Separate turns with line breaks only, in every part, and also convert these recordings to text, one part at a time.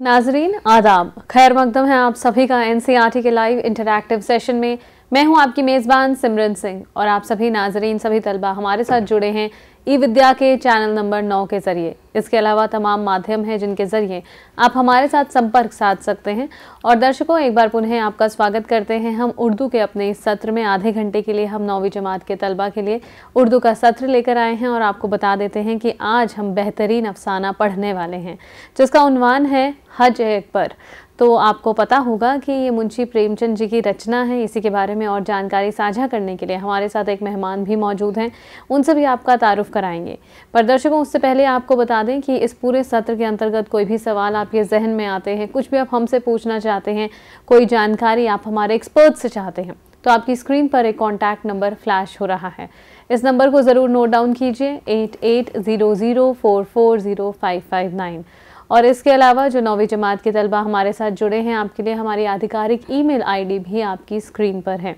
नाजरीन, आदाब। खैर मकदम है आप सभी का एनसीईआरटी के लाइव इंटरैक्टिव सेशन में। मैं हूँ आपकी मेज़बान सिमरन सिंह और आप सभी नाजरीन, सभी तलबा हमारे साथ जुड़े हैं। ई विद्या के चैनल नंबर नौ के ज़रिए। इसके अलावा तमाम माध्यम हैं जिनके ज़रिए आप हमारे साथ संपर्क साध सकते हैं। और दर्शकों, एक बार पुनः आपका स्वागत करते हैं। हम उर्दू के अपने इस सत्र में आधे घंटे के लिए हम नौवीं जमात के तलबा के लिए उर्दू का सत्र लेकर आए हैं और आपको बता देते हैं कि आज हम बेहतरीन अफसाना पढ़ने वाले हैं, जिसका उनवान है हज एक पर। तो आपको पता होगा कि ये मुंशी प्रेमचंद जी की रचना है। इसी के बारे में और जानकारी साझा करने के लिए हमारे साथ एक मेहमान भी मौजूद हैं। उनसे भी आपका तारुफ कराएँगे। पर दर्शकों उससे पहले आपको बता दें कि इस पूरे सत्र के अंतर्गत कोई भी सवाल आपके जहन में आते हैं, कुछ भी आप हमसे पूछना चाहते हैं, कोई जानकारी आप हमारे एक्सपर्ट से चाहते हैं तो आपकी स्क्रीन पर एक कॉन्टैक्ट नंबर फ्लैश हो रहा है। इस नंबर को ज़रूर नोट डाउन कीजिए, eight eight zero zero four four zero five five nine. और इसके अलावा जो नौवीं जमात के तलबा हमारे साथ जुड़े हैं, आपके लिए हमारी आधिकारिक ईमेल आईडी भी आपकी स्क्रीन पर है।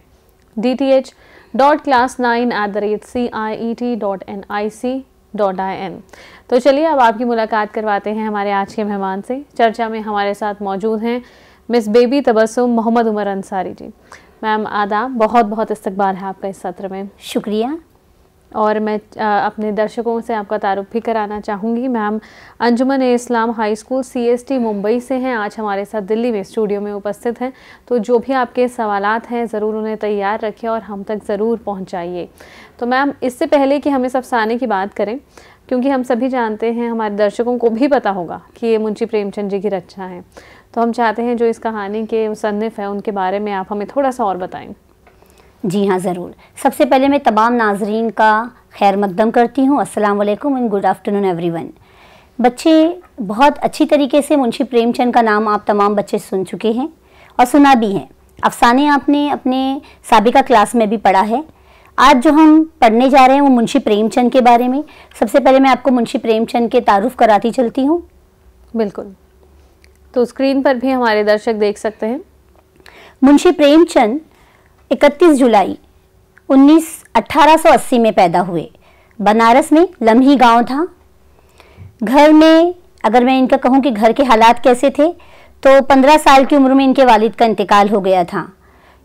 D T H dot class nine at the rate C I E T dot N I C dot I N तो चलिए अब आपकी मुलाकात करवाते हैं हमारे आज के मेहमान से। चर्चा में हमारे साथ मौजूद हैं miss baby Tabassum Mohammad Umar Ansari ji. Ma'am, आदाब बहुत बहुत इस्तकबाल है आपका इस सत्र में।
शुक्रिया।
और मैं अपने दर्शकों से आपका तारुफ भी कराना चाहूँगी। Ma'am, Anjuman Islam high school CST Mumbai से हैं। आज हमारे साथ दिल्ली में स्टूडियो में उपस्थित हैं। तो जो भी आपके सवालात हैं, ज़रूर उन्हें तैयार रखें और हम तक ज़रूर पहुँचाइए। तो मैम, इससे पहले कि हम इस अफसाने की बात करें, क्योंकि हम सभी जानते हैं, हमारे दर्शकों को भी पता होगा कि ये मुंशी प्रेमचंद जी की रचना है। तो हम चाहते हैं जो इस कहानी के मुसनफ़ हैं, उनके बारे में आप हमें थोड़ा सा और बताएँ।
जी हाँ ज़रूर। सबसे पहले मैं तमाम नाजरीन का खैर मकदम करती हूँ। अस्सलाम वालेकुम एंड गुड आफ्टरनून एवरीवन बच्चे बहुत अच्छी तरीके से मुंशी प्रेमचंद का नाम आप तमाम बच्चे सुन चुके हैं और सुना भी हैं। अफसाने आपने अपने सबका क्लास में भी पढ़ा है। आज जो हम पढ़ने जा रहे हैं वो मुंशी प्रेमचंद के बारे में। सबसे पहले मैं आपको मुंशी प्रेमचंद के तारुफ कराती चलती हूँ।
बिल्कुल। तो स्क्रीन पर भी हमारे दर्शक देख सकते हैं।
मुंशी प्रेमचंद 31 जुलाई उन्नीस 1880 में पैदा हुए। बनारस में लम्ही गाँव था। घर में, अगर मैं इनका कहूँ कि घर के हालात कैसे थे तो 15 साल की उम्र में इनके वालिद का इंतकाल हो गया था।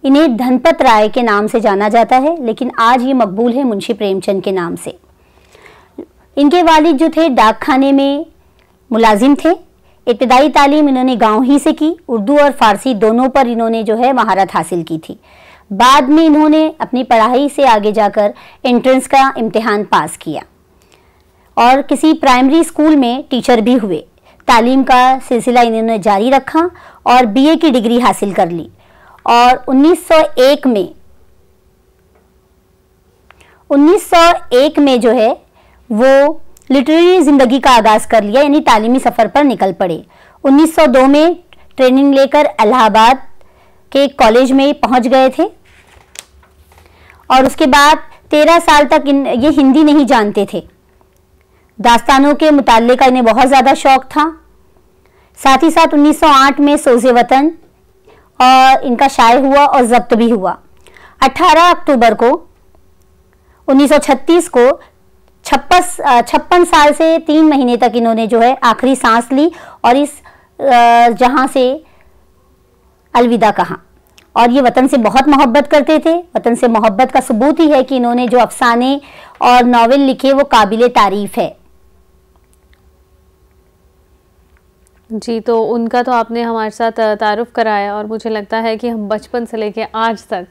इन्हें धनपत राय के नाम से जाना जाता है, लेकिन आज ये मकबूल है मुंशी प्रेमचंद के नाम से। इनके वालिद जो थे डाक खाने में मुलाजिम थे। इब्तदाई तालीम इन्होंने गाँव ही से की, उर्दू और फारसी दोनों पर इन्होंने जो है महारत हासिल की थी। बाद में इन्होंने अपनी पढ़ाई से आगे जाकर एंट्रेंस का इम्तिहान पास किया। और किसी प्राइमरी स्कूल में टीचर भी हुए। तालीम का सिलसिला इन्होंने जारी रखा और बीए की डिग्री हासिल कर ली। और 1901 में 1901 में जो है, वो लिटरेरी ज़िंदगी का आगाज़ कर लिया, यानी तालीमी सफ़र पर निकल पड़े। 1902 में ट्रेनिंग लेकर इलाहाबाद के कॉलेज में पहुँच गए थे। और उसके बाद तेरह साल तक इन, ये हिंदी नहीं जानते थे। दास्तानों के मुताले का इन्हें बहुत ज़्यादा शौक था। साथ ही साथ 1908 में सोजे वतन, और इनका शाये हुआ और जब्त भी हुआ। 18 अक्टूबर को 1936 को छप्पस छप्पन साल से तीन महीने तक इन्होंने जो है आखिरी सांस ली और इस जहाँ से अलविदा कहा। और ये वतन से बहुत मोहब्बत करते थे। वतन से मोहब्बत का सबूत ही है कि इन्होंने जो अफसाने और नावल लिखे, वो काबिल तारीफ़ है।
जी तो उनका तो आपने हमारे साथ तारुफ कराया और मुझे लगता है कि हम बचपन से लेके आज तक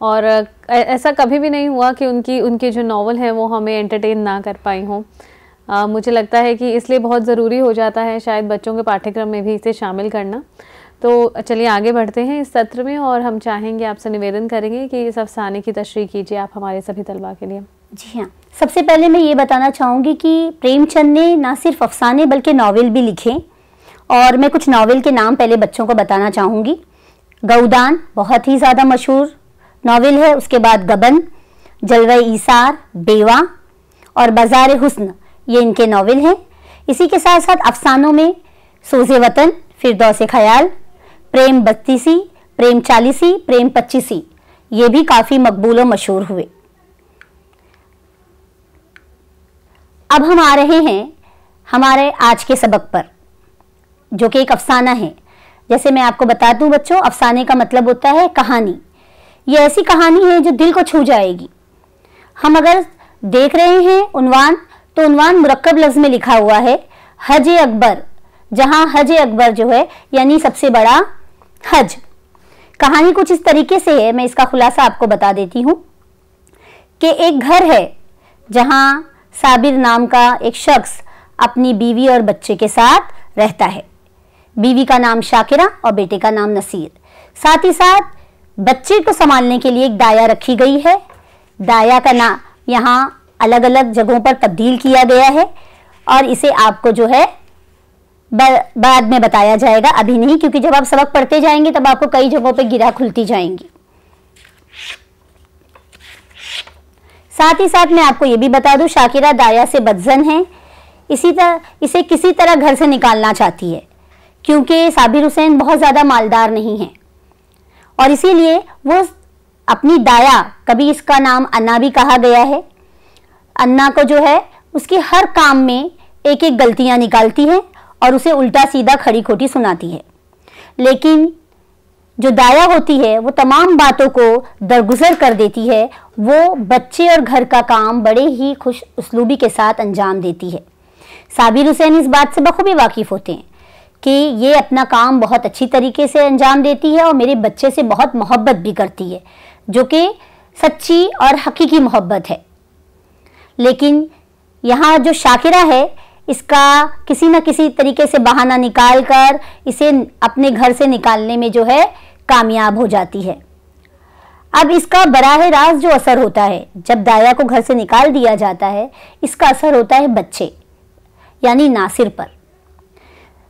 और ऐसा कभी भी नहीं हुआ कि उनकी, उनके जो नावल हैं वो हमें एंटरटेन ना कर पाई हों। मुझे लगता है कि इसलिए बहुत ज़रूरी हो जाता है शायद बच्चों के पाठ्यक्रम में भी इसे शामिल करना। तो चलिए आगे बढ़ते हैं इस सत्र में और हम चाहेंगे आपसे निवेदन करेंगे कि इस अफसाने की तशरी कीजिए आप हमारे सभी तलबा के लिए।
जी हाँ। सबसे पहले मैं ये बताना चाहूँगी कि प्रेमचंद ने ना सिर्फ़ अफसाने बल्कि नावल भी लिखे और मैं कुछ नावल के नाम पहले बच्चों को बताना चाहूँगी। गौदान बहुत ही ज़्यादा मशहूर नावल है, उसके बाद गबन जलवा ईसार, बेवा और बाज़ार हुस्न, ये इनके नावल हैं। इसी के साथ साथ अफसानों में सोजे वतन फिर फिरदौस ख्याल प्रेम बत्तीसी प्रेम चालीसी प्रेम पच्चीसी ये भी काफ़ी मकबूल और मशहूर हुए। अब हम आ रहे हैं हमारे आज के सबक पर, जो कि एक अफसाना है। जैसे मैं आपको बता दूँ बच्चों, अफसाने का मतलब होता है कहानी। ये ऐसी कहानी है जो दिल को छू जाएगी। हम अगर देख रहे हैं उनवान तो उनवान मुरक्कब लफ्ज में लिखा हुआ है, हज अकबर, जहाँ हज अकबर जो है, यानी सबसे बड़ा हज। कहानी कुछ इस तरीके से है, मैं इसका खुलासा आपको बता देती हूँ कि एक घर है जहाँ साबिर नाम का एक शख्स अपनी बीवी और बच्चे के साथ रहता है। बीवी का नाम शाकिरा और बेटे का नाम नसीर। साथ ही साथ बच्चे को संभालने के लिए एक दाया रखी गई है। दाया का नाम यहाँ अलग अलग जगहों पर तब्दील किया गया है और इसे आपको जो है बाद में बताया जाएगा। अभी नहीं, क्योंकि जब आप सबक पढ़ते जाएँगे, तब आपको कई जगहों पर गिरा खुलती जाएँगी। साथ ही साथ मैं आपको ये भी बता दूँ, शाकिरा दाया से बदजन है। इसी तरह इसे किसी तरह घर से निकालना चाहती है, क्योंकि साबिर हुसैन बहुत ज़्यादा मालदार नहीं है। और इसीलिए वो अपनी दाया, कभी इसका नाम अन्ना भी कहा गया है। अन्ना को जो है, उसके हर काम में एक एक गलतियाँ निकालती है। और उसे उल्टा सीधा खड़ी खोटी सुनाती है। लेकिन जो दाया होती है, वो तमाम बातों को दरगुजर कर देती है। वो बच्चे और घर का काम बड़े ही खुश उसलूबी के साथ अंजाम देती है। साबिर हुसैन इस बात से बखूबी वाकिफ़ होते हैं कि ये अपना काम बहुत अच्छी तरीके से अंजाम देती है और मेरे बच्चे से बहुत मोहब्बत भी करती है, जो कि सच्ची और हकीकी मोहब्बत है। लेकिन यहाँ जो शाकिरा है इसका किसी न किसी तरीके से बहाना निकाल कर इसे अपने घर से निकालने में जो है कामयाब हो जाती है। अब इसका बराह राज जो असर होता है, जब दाया को घर से निकाल दिया जाता है, इसका असर होता है बच्चे, यानी नासिर पर।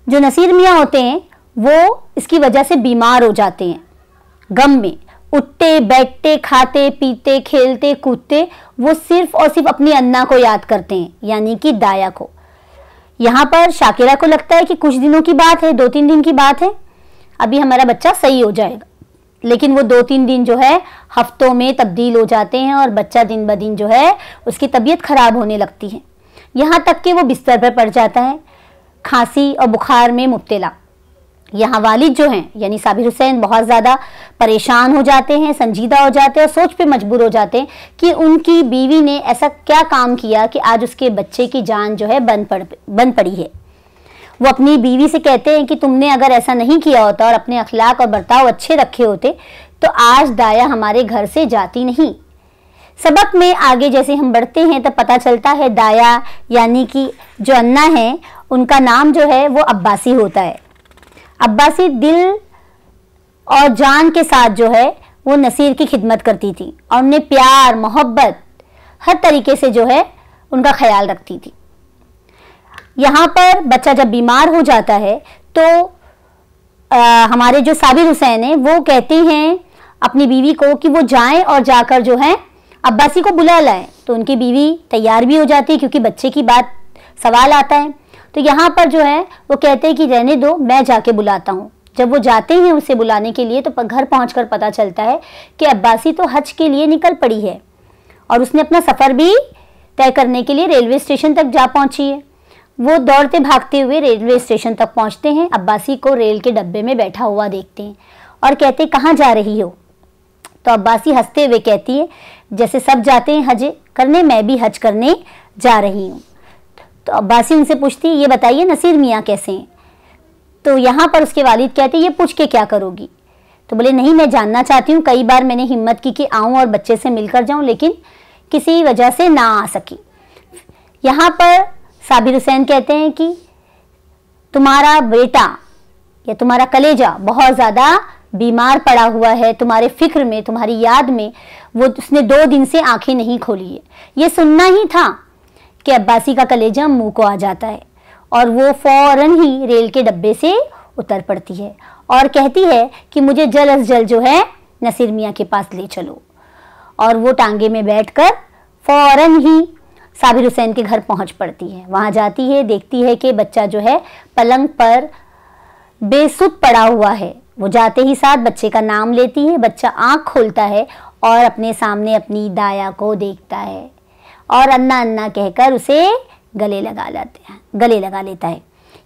जो नसीर मियाँ होते हैं, वो इसकी वजह से बीमार हो जाते हैं। गम में उठते, बैठते, खाते, पीते, खेलते, कूदते, वो सिर्फ़ और सिर्फ़ अपनी अन्ना को याद करते हैं, यानी कि दाया को। यहाँ पर शाकिरा को लगता है कि कुछ दिनों की बात है दो तीन दिन की बात है। अभी हमारा बच्चा सही हो जाएगा। लेकिन वो दो तीन दिन जो है, हफ्तों में तब्दील हो जाते हैं और बच्चा दिन ब दिन जो है, उसकी तबीयत खराब होने लगती है। यहाँ तक कि वो बिस्तर पर पड़ जाता है, खांसी और बुखार में मुब्तला। यहाँ वालिद जो हैं, यानी साबिर हुसैन बहुत ज़्यादा परेशान हो जाते हैं, संजीदा हो जाते हैं और सोच पे मजबूर हो जाते हैं कि उनकी बीवी ने ऐसा क्या काम किया कि आज उसके बच्चे की जान जो है बंद पड़, बंद पड़ी है। वो अपनी बीवी से कहते हैं कि तुमने अगर ऐसा नहीं किया होता और अपने अखलाक और बर्ताव अच्छे रखे होते तो आज दाया हमारे घर से जाती नहीं। सबक में आगे जैसे हम बढ़ते हैं तो पता चलता है दाया, यानी कि जो अन्ना है, उनका नाम जो है वो अब्बासी होता है। अब्बासी दिल और जान के साथ जो है वो नसीर की खिदमत करती थी और उन्हें प्यार मोहब्बत हर तरीके से जो है उनका ख्याल रखती थी। यहाँ पर बच्चा जब बीमार हो जाता है तो आ, हमारे जो साबिर हुसैन है वो कहते हैं अपनी बीवी को कि वो जाएँ और जाकर जो है अब्बासी को बुला लाएँ। तो उनकी बीवी तैयार भी हो जाती है क्योंकि बच्चे की बात सवाल आता है। तो यहाँ पर जो है, वो कहते हैं कि रहने दो, मैं जाके बुलाता हूँ। जब वो जाते हैं उसे बुलाने के लिए तो घर पहुँच पता चलता है कि अब्बासी तो हज के लिए निकल पड़ी है और उसने अपना सफ़र भी तय करने के लिए रेलवे स्टेशन तक जा पहुँची है। वो दौड़ते भागते हुए रेलवे स्टेशन तक पहुँचते हैं, अब्बासी को रेल के डब्बे में बैठा हुआ देखते हैं और कहते कहाँ जा रही हो? तो अब्बासी हँसते हुए कहती है, जैसे सब जाते हैं हज, करने मैं भी हज करने जा रही हूँ। तो अब्बासी उनसे पूछती, ये बताइए नसीर मियाँ कैसे हैं? तो यहाँ पर उसके वालिद कहते, ये पूछ के क्या करोगी? तो बोले, नहीं, मैं जानना चाहती हूँ, कई बार मैंने हिम्मत की कि आऊँ और बच्चे से मिलकर जाऊँ, लेकिन किसी वजह से ना आ सकी। यहाँ पर साबिर हुसैन कहते हैं कि तुम्हारा बेटा या तुम्हारा कलेजा बहुत ज़्यादा बीमार पड़ा हुआ है, तुम्हारे फ़िक्र में, तुम्हारी याद में, वो उसने दो दिन से आँखें नहीं खोली है। ये सुनना ही था। कि अब्बासी का कलेजा मुँह को आ जाता है और वो फ़ौरन ही रेल के डब्बे से उतर पड़ती है और कहती है कि मुझे जल अज जल जो है नसीर मियाँ के पास ले चलो। और वो टांगे में बैठकर फ़ौरन ही साबिर हुसैन के घर पहुँच पड़ती है। वहाँ जाती है, देखती है कि बच्चा जो है पलंग पर बेसुध पड़ा हुआ है। वो जाते ही साथ बच्चे का नाम लेती है। बच्चा आँख खोलता है और अपने सामने अपनी दाया को देखता है। और अन्ना अन्ना कहकर उसे गले लगा लेते हैं, गले लगा लेता है।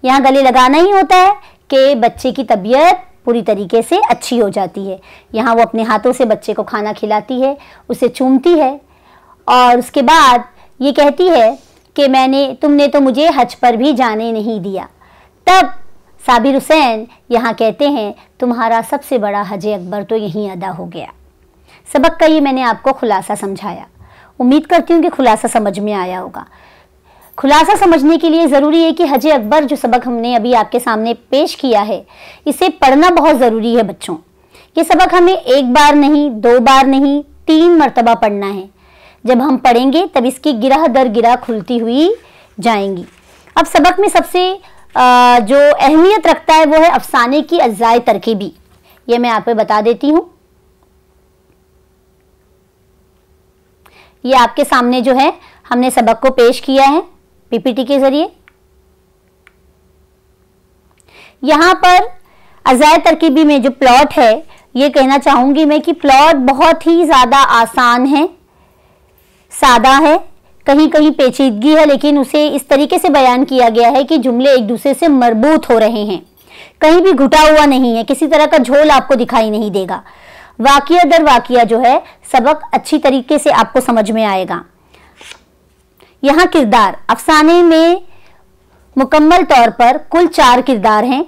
यहाँ गले लगाना ही होता है कि बच्चे की तबीयत पूरी तरीके से अच्छी हो जाती है। यहाँ वो अपने हाथों से बच्चे को खाना खिलाती है, उसे चूमती है और उसके बाद ये कहती है कि मैंने, तुमने तो मुझे हज पर भी जाने नहीं दिया। तब साबिर हुसैन यहाँ कहते हैं, तुम्हारा सबसे बड़ा हज अकबर तो यहीं अदा हो गया। सबक का ये मैंने आपको खुलासा समझाया। उम्मीद करती हूँ कि खुलासा समझ में आया होगा। खुलासा समझने के लिए ज़रूरी है कि हज अकबर जो सबक हमने अभी आपके सामने पेश किया है, इसे पढ़ना बहुत ज़रूरी है बच्चों। ये सबक हमें एक बार नहीं, दो बार नहीं, तीन मरतबा पढ़ना है। जब हम पढ़ेंगे, तब इसकी गिरह दर गिरह खुलती हुई जाएँगी। अब सबक में सबसे जो अहमियत रखता है वो है अफसाने की अज्जाए तरकीबी। ये मैं आप बता देती हूँ। ये आपके सामने जो है, हमने सबक को पेश किया है, पीपीटी के ज़रिए। यहाँ पर अजाय तरकीबी में जो प्लॉट है, ये कहना चाहूँगी मैं कि प्लॉट बहुत ही ज़्यादा आसान है, सादा है कहीं कहीं पेचीदगी है, लेकिन उसे इस तरीके से बयान किया गया है कि जुमले एक दूसरे से मरबूत हो रहे हैं। कहीं भी घुटा हुआ नहीं है, किसी तरह का झोल आपको दिखाई नहीं देगा। वाकिया दर वाकिया जो है, सबक अच्छी तरीके से आपको समझ में आएगा। यहाँ किरदार, अफसाने में मुकम्मल तौर पर कुल चार किरदार हैं।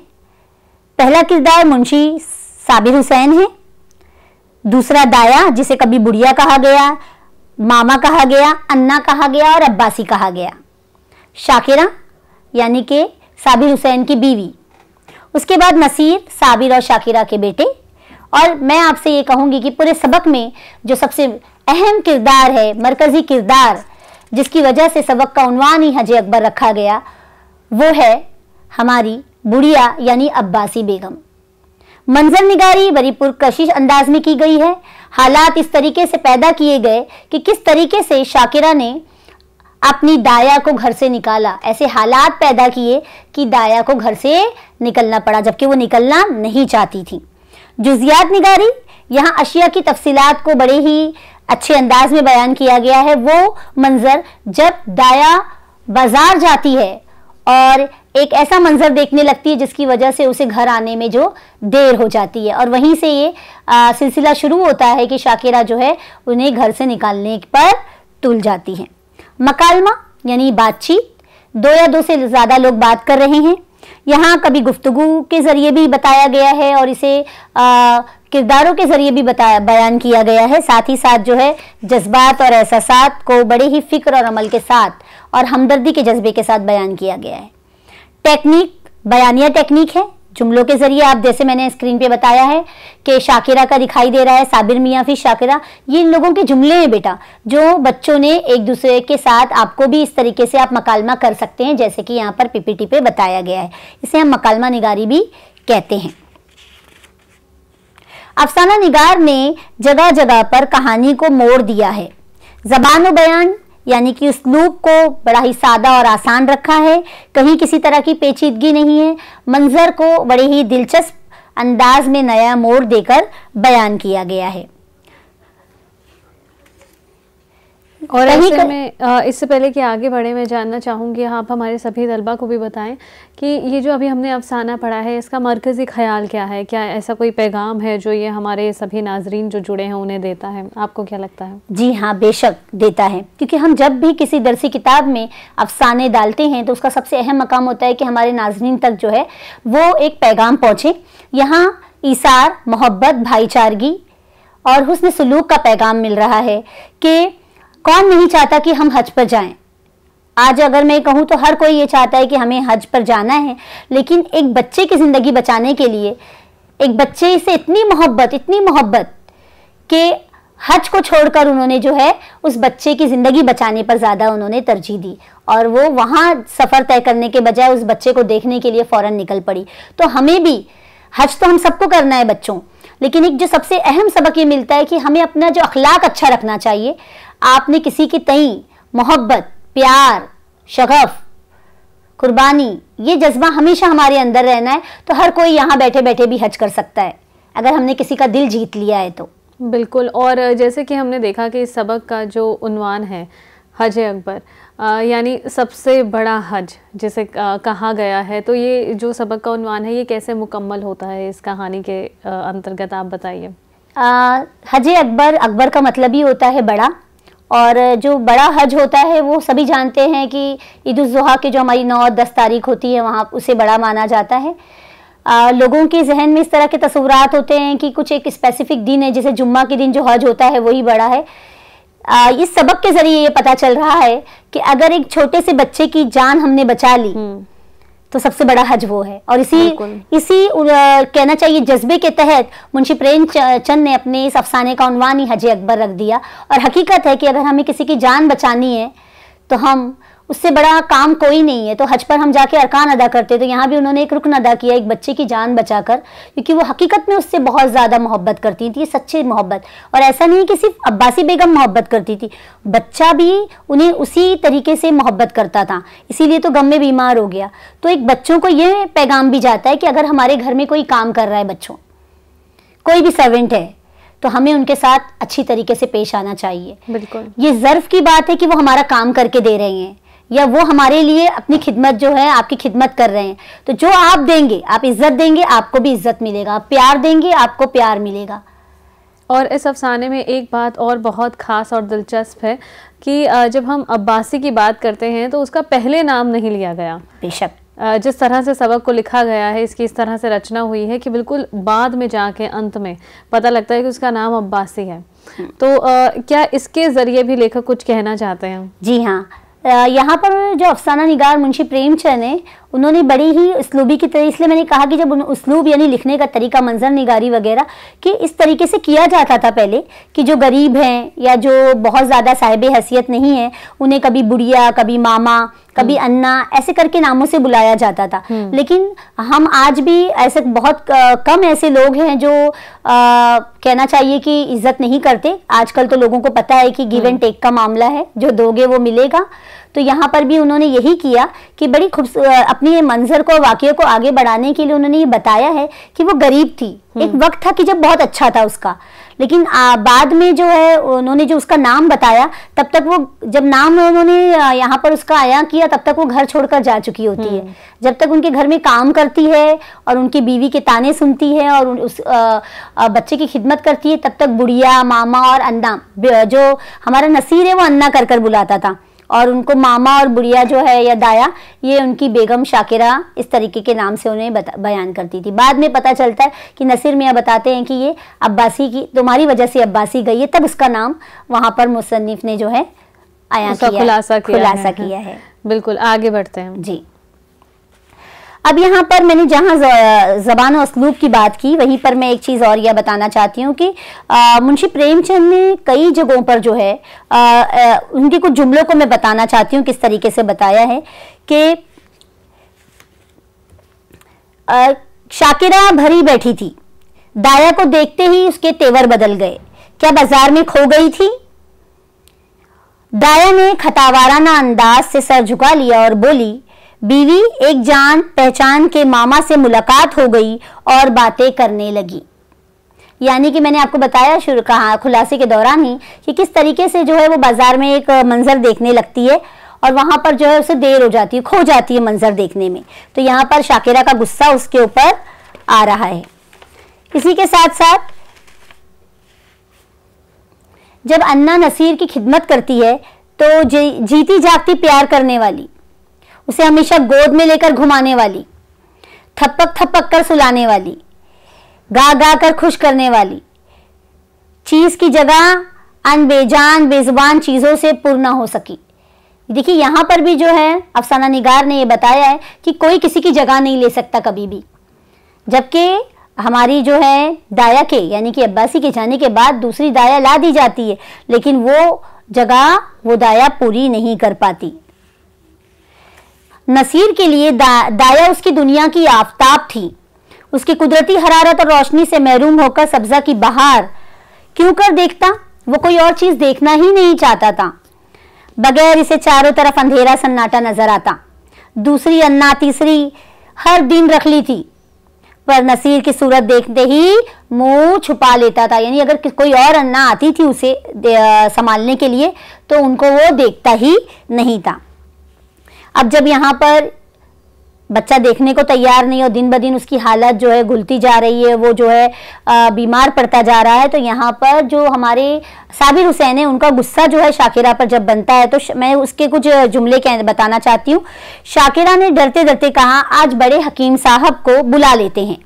पहला किरदार मुंशी साबिर हुसैन है। दूसरा दाया, जिसे कभी बुढ़िया कहा गया, मामा कहा गया, अन्ना कहा गया और अब्बासी कहा गया। शाकिरा, यानी कि साबिर हुसैन की बीवी। उसके बाद नसीर, साबिर और शाकिरा के बेटे। और मैं आपसे ये कहूँगी कि पूरे सबक में जो सबसे अहम किरदार है, मरकज़ी किरदार, जिसकी वजह से सबक का उनवान ही हज अकबर रखा गया, वो है हमारी बुढ़िया यानी अब्बासी बेगम। मंजर निगारी बड़ी पुरकशिश अंदाज में की गई है। हालात इस तरीके से पैदा किए गए कि किस तरीके से शाकिरा ने अपनी दाया को घर से निकाला। ऐसे हालात पैदा किए कि दाया को घर से निकलना पड़ा, जबकि वो निकलना नहीं चाहती थी। जुजियात निगारी, यहाँ अशिया की तफसीलात को बड़े ही अच्छे अंदाज में बयान किया गया है। वो मंजर जब दाया बाज़ार जाती है और एक ऐसा मंजर देखने लगती है जिसकी वजह से उसे घर आने में जो देर हो जाती है। और वहीं से ये सिलसिला शुरू होता है कि शाकिरा जो है उन्हें घर से निकालने पर तुल जाती है। मकालमा, यानी बातचीत, दो या दो से ज़्यादा लोग बात कर रहे हैं। यहाँ कभी गुफ्तगु के ज़रिए भी बताया गया है और इसे किरदारों के ज़रिए भी बताया बयान किया गया है। साथ ही साथ जो है, जज्बात और एहसास को बड़े ही फ़िक्र और अमल के साथ और हमदर्दी के जज्बे के साथ बयान किया गया है। टेक्निक, बयानिया टेक्निक है। जुमलों के ज़रिए आप, जैसे मैंने स्क्रीन पे बताया है कि शाकिरा का दिखाई दे रहा है, साबिर मियाँ फिर शाकिरा। ये इन लोगों के जुमले हैं बेटा, जो बच्चों ने एक दूसरे के साथ आपको भी इस तरीके से आप मकालमा कर सकते हैं, जैसे कि यहाँ पर पीपीटी पे बताया गया है। इसे हम मकालमा निगारी भी कहते हैं। अफसाना निगार ने जगह जगह पर कहानी को मोड़ दिया है। जबान बयान यानी कि उस उसलूब को बड़ा ही सादा और आसान रखा है। कहीं किसी तरह की पेचीदगी नहीं है। मंजर को बड़े ही दिलचस्प अंदाज में नया मोड़ देकर बयान किया गया है।
और ऐसे में इससे पहले कि आगे बढ़े मैं जानना चाहूँगी आप हमारे सभी तलबा को भी बताएँ कि ये जो अभी हमने अफसाना पढ़ा है इसका मरकज़ी ख्याल क्या है? क्या ऐसा कोई पैगाम है जो ये हमारे सभी नाजरीन जो जुड़े हैं उन्हें देता है? आपको क्या लगता है?
जी हाँ बेशक देता है। क्योंकि हम जब भी किसी दरसी किताब में अफसाने डालते हैं तो उसका सबसे अहम मकाम होता है कि हमारे नाजरीन तक जो है वो एक पैगाम पहुँचे। यहाँ ईसार मोहब्बत भाईचारगी और हुसन सलूक का पैगाम मिल रहा है कि कौन नहीं चाहता कि हम हज पर जाएँ? आज अगर मैं कहूँ तो हर कोई ये चाहता है कि हमें हज पर जाना है, लेकिन एक बच्चे की ज़िंदगी बचाने के लिए, एक बच्चे से इतनी मोहब्बत इतनी मोहब्बत कि हज को छोड़कर उन्होंने जो है, उस बच्चे की ज़िंदगी बचाने पर ज़्यादा उन्होंने तरजीह दी। और वो वहाँ सफ़र तय करने के बजाय उस बच्चे को देखने के लिए फ़ौरन निकल पड़ी। तो हमें भी हज तो हम सबको करना है बच्चों, लेकिन एक जो सबसे अहम सबक ये मिलता है कि हमें अपना जो अखलाक अच्छा रखना चाहिए आपने किसी की तई मोहब्बत प्यार शगफ कुर्बानी ये जज्बा हमेशा हमारे अंदर रहना है तो हर कोई यहाँ बैठे बैठे भी हज कर सकता है अगर हमने किसी का दिल जीत लिया है तो।
बिल्कुल और जैसे कि हमने देखा कि इस सबक का जो उनवान है हज अकबर यानी सबसे बड़ा हज जिसे कहा गया है तो ये जो सबक का उनवान है ये कैसे मुकम्मल होता है इस कहानी के अंतर्गत आप बताइए।
हज अकबर अकबर का मतलब ही होता है बड़ा और जो बड़ा हज होता है वो सभी जानते हैं कि ईद उज़हा के जो हमारी नौ दस तारीख होती है वहाँ उसे बड़ा माना जाता है आ, लोगों के जहन में इस तरह के तस्वुरात होते हैं कि कुछ एक स्पेसिफिक दिन है जैसे जुम्मा के दिन जो हज होता है वही बड़ा है आ, इस सबक के ज़रिए ये पता चल रहा है कि अगर एक छोटे से बच्चे की जान हमने बचा ली हम्म। तो सबसे बड़ा हज वो है। और इसी इसी कहना चाहिए जज्बे के तहत मुंशी प्रेमचंद ने अपने इस अफसाने का उनवान ही हज अकबर रख दिया। और हकीकत है कि अगर हमें किसी की जान बचानी है तो हम उससे बड़ा काम कोई नहीं है। तो हज पर हम जाके अरकान अदा करते तो यहाँ भी उन्होंने एक रुकन अदा किया एक बच्चे की जान बचाकर क्योंकि वो हकीकत में उससे बहुत ज़्यादा मोहब्बत करती थी सच्ची मोहब्बत। और ऐसा नहीं कि सिर्फ़ अब्बासी बेगम मोहब्बत करती थी। बच्चा भी उन्हें उसी तरीके से मोहब्बत करता था। इसीलिए तो गम में बीमार हो गया। तो एक बच्चों को ये पैगाम भी जाता है कि अगर हमारे घर में कोई काम कर रहा है बच्चों कोई भी सर्वेंट है तो हमें उनके साथ अच्छी तरीके से पेश आना चाहिए।
बिल्कुल।
ये जर्फ की बात है कि वो हमारा काम करके दे रहे हैं। या वो हमारे लिए अपनी खिदमत जो है आपकी खिदमत कर रहे हैं। तो जो आप देंगे आप इज़्ज़त देंगे आपको भी इज़्ज़त मिलेगा। प्यार देंगे आपको प्यार मिलेगा।
और इस अफसाने में एक बात और बहुत ख़ास और दिलचस्प है कि जब हम अब्बासी की बात करते हैं तो उसका पहले नाम नहीं लिया गया।
बेशक।
जिस तरह से सबक को लिखा गया है इसकी इस तरह से रचना हुई है कि बिल्कुल बाद में जाके अंत में पता लगता है कि उसका नाम अब्बासी है। हम्म। तो आ, क्या इसके ज़रिए भी लेखक कुछ कहना चाहते हैं?
जी हाँ। यहाँ पर जो अफसाना निगार मुंशी प्रेमचंद है उन्होंने बड़ी ही इसलूबी की तरह इसलिए मैंने कहा कि जब उसलूब यानी लिखने का तरीका मंजर निगारी वगैरह कि इस तरीके से किया जाता था पहले कि जो गरीब हैं या जो बहुत ज़्यादा साहिब हैसियत नहीं है उन्हें कभी बुढ़िया कभी मामा कभी हम्म। अन्ना ऐसे करके नामों से बुलाया जाता था हम्म। लेकिन हम आज भी ऐसे बहुत कम ऐसे लोग हैं जो आ, कहना चाहिए कि इज़्ज़त नहीं करते आजकल तो लोगों को पता है कि गिव एंड टेक का मामला है जो दोगे वो मिलेगा तो यहाँ पर भी उन्होंने यही किया कि बड़ी खूब अपनी मंजर को वाक्य को आगे बढ़ाने के लिए उन्होंने ये बताया है कि वो गरीब थी एक हम्म। वक्त था कि जब बहुत अच्छा था उसका लेकिन आ, बाद में जो है उन्होंने जो उसका नाम बताया तब तक वो जब नाम उन्होंने यहाँ पर उसका आया किया तब तक वो घर छोड़कर जा चुकी होती है हम्म। जब तक उनके घर में काम करती है और उनकी बीवी के ताने सुनती है और उस आ, आ, बच्चे की खिदमत करती है तब तक बुढ़िया मामा और अन्ना जो हमारा नसीर है वो अन्ना कर कर बुलाता था और उनको मामा और बुढ़िया जो है या दाया ये उनकी बेगम शाकिरा इस तरीके के नाम से उन्हें बयान करती थी। बाद में पता चलता है कि नसीर मियाँ बताते हैं कि ये अब्बासी की तुम्हारी वजह से अब्बासी गई है तब उसका नाम वहाँ पर मुसन्फ ने जो है आया किया खुलासा किया, खुलासा किया है।
बिल्कुल आगे बढ़ते हैं।
जी। अब यहाँ पर मैंने जहाँ जबान और की बात की वहीं पर मैं एक चीज़ और यह बताना चाहती हूँ कि मुंशी प्रेमचंद ने कई जगहों पर जो है आ, आ, उनके कुछ जुमलों को मैं बताना चाहती हूँ किस तरीके से बताया है कि शाकिरा भरी बैठी थी। दाया को देखते ही उसके तेवर बदल गए। क्या बाज़ार में खो गई थी? दाया ने खतावाराना अंदाज से सर झुका लिया और बोली बीवी एक जान पहचान के मामा से मुलाकात हो गई और बातें करने लगी। यानी कि मैंने आपको बताया शुरू कहा खुलासे के दौरान ही कि किस तरीके से जो है वो बाज़ार में एक मंजर देखने लगती है और वहाँ पर जो है उसे देर हो जाती है, खो जाती है मंजर देखने में। तो यहाँ पर शाकिरा का गुस्सा उसके ऊपर आ रहा है। इसी के साथ साथ जब अन्ना नसीर की खिदमत करती है तो जीती जागती प्यार करने वाली उसे हमेशा गोद में लेकर घुमाने वाली थपक थपक कर सुलाने वाली, गा गा कर खुश करने वाली। चीज़ की जगह अन बेजान बेजुबान चीज़ों से पूर्ण हो सकी। देखिए, यहाँ पर भी जो है, अफसाना निगार ने यह बताया है कि कोई किसी की जगह नहीं ले सकता कभी भी। जबकि हमारी जो है, दाया के, यानी कि अब्बासी के जाने के बाद दूसरी दाया ला दी जाती है, लेकिन वो जगह, वो दाया पूरी नहीं कर पाती। नसीर के लिए दा, दाया उसकी दुनिया की आफ्ताब थी। उसकी कुदरती हरारत और रोशनी से महरूम होकर सब्जा की बहार क्यों कर देखता? वो कोई और चीज़ देखना ही नहीं चाहता था। बगैर इसे चारों तरफ़ अंधेरा सन्नाटा नज़र आता। दूसरी अन्ना तीसरी हर दिन रख ली थी। पर नसीर की सूरत देखते ही मुँह छुपा लेता था। यानी अगर कोई और अन्ना आती थी उसे संभालने के लिए तो उनको वो देखता ही नहीं था। अब जब यहाँ पर बच्चा देखने को तैयार नहीं और दिन ब दिन उसकी हालत जो है घुलती जा रही है, वो जो है बीमार पड़ता जा रहा है तो यहाँ पर जो हमारे साबिर हुसैन है, उनका गुस्सा जो है शाकिरा पर जब बनता है तो मैं उसके कुछ जुमले के बताना चाहती हूँ। शाकिरा ने डरते डरते कहा, आज बड़े हकीम साहब को बुला लेते हैं।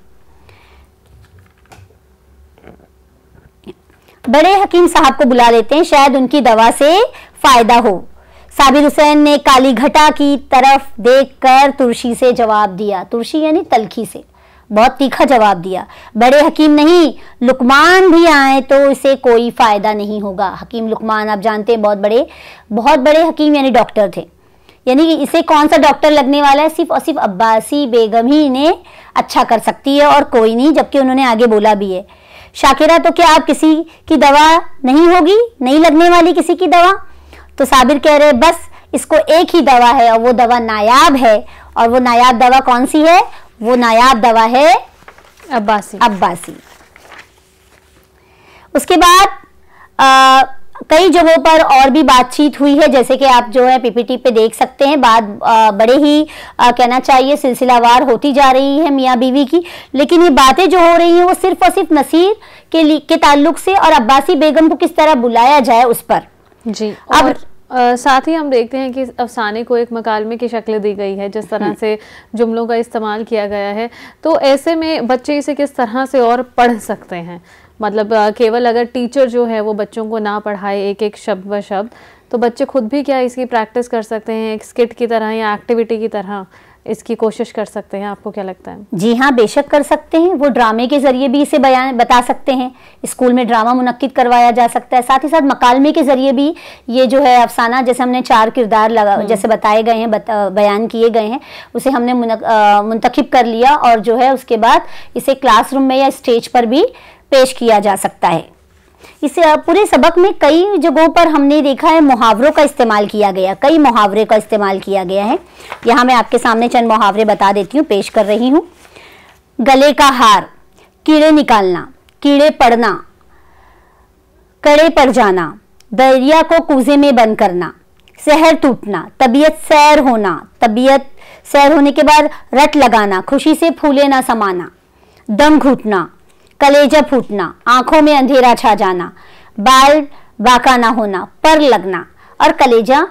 बड़े हकीम साहब को बुला लेते हैं, शायद उनकी दवा से फ़ायदा हो। साबिर हुसैन ने काली घटा की तरफ़ देखकर तुर्शी से जवाब दिया। तुलसी यानी तलखी से। बहुत तीखा जवाब दिया। बड़े हकीम नहीं, लुकमान भी आए तो इसे कोई फ़ायदा नहीं होगा। हकीम लुकमान, आप जानते हैं, बहुत बड़े बहुत बड़े हकीम यानी डॉक्टर थे। यानी कि इसे कौन सा डॉक्टर लगने वाला है? सिर्फ़ और सिर्फ़ अब्बासी बेगम ही इन्हें अच्छा कर सकती है और कोई नहीं, जबकि उन्होंने आगे बोला भी है। शाकिरा तो क्या आप किसी की दवा नहीं होगी? नहीं लगने वाली किसी की दवा? तो साबिर कह रहे बस इसको एक ही दवा है और वो दवा नायाब है। और वो नायाब दवा कौन सी है? वो नायाब दवा है
अब्बासी।
अब्बासी। उसके बाद आ, कई जगहों पर और भी बातचीत हुई है जैसे कि आप जो है पीपीटी पे देख सकते हैं बात बड़े ही आ, कहना चाहिए सिलसिलावार होती जा रही है मियाँ बीवी की। लेकिन ये बातें जो हो रही हैं वो सिर्फ़ और सिर्फ़ नसीर के के ताल्लुक से और अब्बासी बेगम को किस तरह बुलाया जाए उस पर?
जी अब साथ ही हम देखते हैं कि अफसाने को एक मकालमे की शक्ल दी गई है, जिस तरह। से जुमलों का इस्तेमाल किया गया है तो ऐसे में बच्चे इसे किस तरह से और पढ़ सकते हैं मतलब केवल अगर टीचर जो है वो बच्चों को ना पढ़ाए एक एक शब्द व शब्द तो बच्चे खुद भी क्या इसकी प्रैक्टिस कर सकते हैं, एक स्किट की तरह या एक्टिविटी की तरह इसकी कोशिश कर सकते हैं आपको क्या लगता है?
जी हाँ बेशक कर सकते हैं। वो ड्रामे के ज़रिए भी इसे बयान बता सकते हैं। स्कूल में ड्रामा मुनद करवाया जा सकता है। साथ ही साथ मकालमे के ज़रिए भी ये जो है अफसाना जैसे हमने चार किरदार लगा हम्म। जैसे बताए गए हैं बता, बयान किए गए हैं उसे हमने मुंतखब कर लिया और जो है उसके बाद इसे क्लासरूम में या स्टेज पर भी पेश किया जा सकता है। इसे पूरे सबक में कई जगहों पर हमने देखा है, मुहावरों का इस्तेमाल किया गया, कई मुहावरे का इस्तेमाल किया गया है। यहाँ मैं आपके सामने चंद मुहावरे बता देती हूँ, पेश कर रही हूँ। गले का हार, कीड़े निकालना, कीड़े पड़ना, कड़े पड़ जाना दरिया को कूजे में बंद करना, शहर टूटना, तबीयत सैर होना, तबीयत सैर होने के बाद रट लगाना, खुशी से फूले ना समाना, दम घुटना कलेजा फूटना आँखों में अंधेरा छा जाना बाल बाका ना होना पर लगना और कलेजा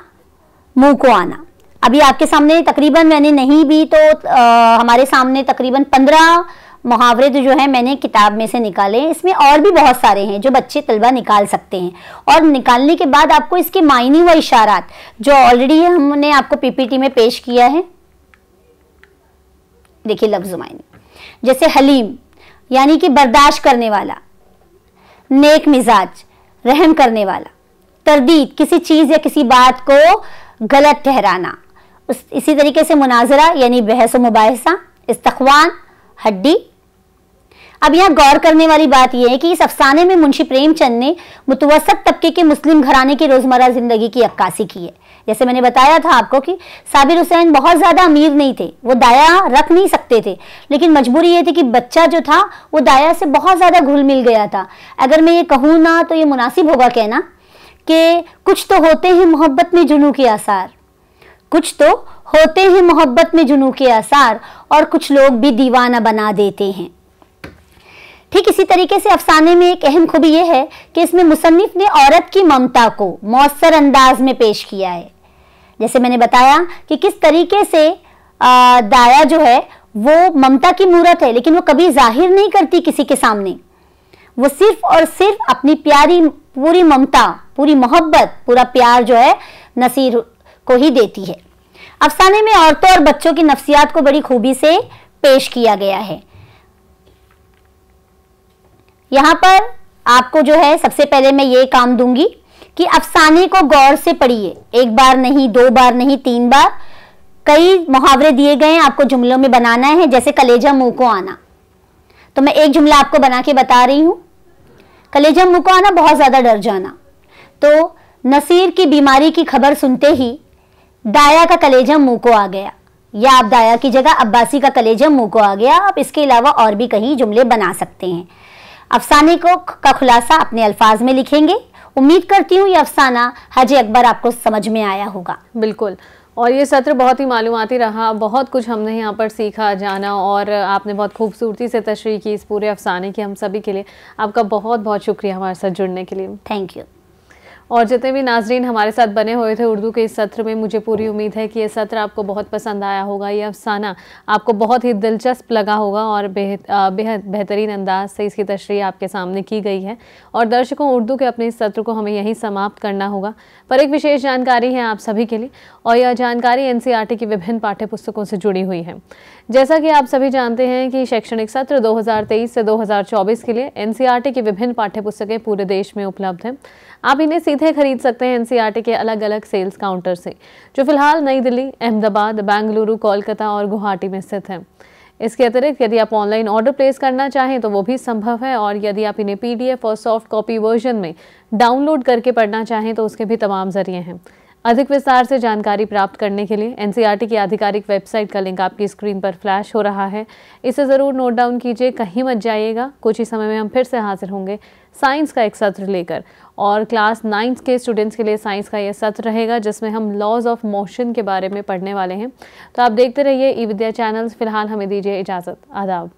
मुँह को आना। अभी आपके सामने तकरीबन मैंने नहीं भी तो आ, हमारे सामने तकरीबन पंद्रह मुहावरे जो है मैंने किताब में से निकाले। इसमें और भी बहुत सारे हैं जो बच्चे तलबा निकाल सकते हैं। और निकालने के बाद आपको इसके मायने व इशारात जो ऑलरेडी हमने आपको पीपीटी में पेश किया है। देखिए लफ्ज मायने। जैसे हलीम यानी कि बर्दाश्त करने वाला, नेक मिजाज, रहम करने वाला, तरदीद, किसी चीज़ या किसी बात को गलत ठहराना, उस, इसी तरीके से मुनाजरा, यानी बहस व मुबासा इस्तवान हड्डी अब यहाँ गौर करने वाली बात यह है कि इस अफसाने में मुंशी प्रेमचंद ने मुतवसत तबके के मुस्लिम घराने की रोज़मर्रा ज़िंदगी की अक्कासी की है। जैसे मैंने बताया था आपको कि साबिर हुसैन बहुत ज़्यादा अमीर नहीं थे, वो दाया रख नहीं सकते थे, लेकिन मजबूरी ये थी कि बच्चा जो था, वो दाया से बहुत ज़्यादा घुल मिल गया था। अगर मैं ये कहूँ ना तो ये मुनासिब होगा कहना कि कुछ तो होते हैं मोहब्बत में जुनू के आसार, कुछ तो होते हैं मोहब्बत में जुनू के आसार, और कुछ लोग भी दीवाना बना देते हैं। ठीक इसी तरीके से अफसाने में एक अहम खूबी यह है कि इसमें मुसन्फ ने औरत की ममता को मौसर अंदाज में पेश किया है। जैसे मैंने बताया कि किस तरीके से दाया जो है, वो ममता की मूर्त है, लेकिन वो कभी ज़ाहिर नहीं करती किसी के सामने। वो सिर्फ़ और सिर्फ़ अपनी प्यारी, पूरी ममता, पूरी मोहब्बत, पूरा प्यार जो है, नसीर को ही देती है। अफसाने में औरतों और बच्चों की नफ्सियात को बड़ी खूबी से पेश किया गया है। यहाँ पर आपको जो है, सबसे पहले मैं ये काम दूँगी कि अफसाने को गौर से पढ़िए। एक बार नहीं, दो बार नहीं, तीन बार। कई मुहावरे दिए गए हैं, आपको जुमलों में बनाना है, जैसे कलेजा मुँह को आना। तो मैं एक जुमला आपको बना के बता रही हूँ। कलेजा मुँह को आना, बहुत ज़्यादा डर जाना। तो नसीर की बीमारी की खबर सुनते ही दाया का कलेजा मुँह को आ गया। या आप दाया की जगह अब्बासी का कलेजा मुँह को आ गया। आप इसके अलावा और भी कहीं जुमले बना सकते हैं। अफसाने को का खुलासा अपने अल्फाज में लिखेंगे। उम्मीद करती हूँ ये अफसाना हज अकबर आपको समझ में आया होगा।
बिल्कुल। और ये सत्र बहुत ही मालूमती रहा। बहुत कुछ हमने यहाँ पर सीखा जाना और आपने बहुत खूबसूरती से तशरी की इस पूरे अफसाने की हम सभी के लिए। आपका बहुत बहुत शुक्रिया हमारे साथ जुड़ने के लिए।
थैंक यू
और जितने भी नाजरीन हमारे साथ बने हुए थे उर्दू के इस सत्र में, मुझे पूरी उम्मीद है कि ये सत्र आपको बहुत पसंद आया होगा, ये अफसाना आपको बहुत ही दिलचस्प लगा होगा और बेहद बेहतरीन अंदाज से इसकी तशरी आपके सामने की गई है। और दर्शकों, उर्दू के अपने इस सत्र को हमें यहीं समाप्त करना होगा। पर एक विशेष जानकारी है आप सभी के लिए, और यह जानकारी एन की विभिन्न पाठ्य से जुड़ी हुई है। जैसा कि आप सभी जानते हैं कि शैक्षणिक सत्र 2023 से 2024 के लिए एनसीईआरटी की विभिन्न पाठ्य पुस्तकें पूरे देश में उपलब्ध हैं। आप इन्हें सीधे खरीद सकते हैं एनसीईआरटी के अलग अलग सेल्स काउंटर से, जो फ़िलहाल नई दिल्ली, अहमदाबाद, बेंगलुरु, कोलकाता और गुवाहाटी में स्थित हैं। इसके अतिरिक्त यदि आप ऑनलाइन ऑर्डर प्लेस करना चाहें तो वो भी संभव है, और यदि आप इन्हें पीडीएफ और सॉफ्ट कॉपी वर्जन में डाउनलोड करके पढ़ना चाहें तो उसके भी तमाम ज़रिए हैं। अधिक विस्तार से जानकारी प्राप्त करने के लिए एनसीईआरटी की आधिकारिक वेबसाइट का लिंक आपकी स्क्रीन पर फ्लैश हो रहा है। इसे ज़रूर नोट डाउन कीजिए, कहीं मत जाइएगा। कुछ ही समय में हम फिर से हाजिर होंगे साइंस का एक सत्र लेकर। और क्लास नाइन्थ के स्टूडेंट्स के लिए साइंस का यह सत्र रहेगा, जिसमें हम लॉज ऑफ़ मोशन के बारे में पढ़ने वाले हैं। तो आप देखते रहिए ई विद्या चैनल्स, फ़िलहाल हमें दीजिए इजाज़त। आदाब।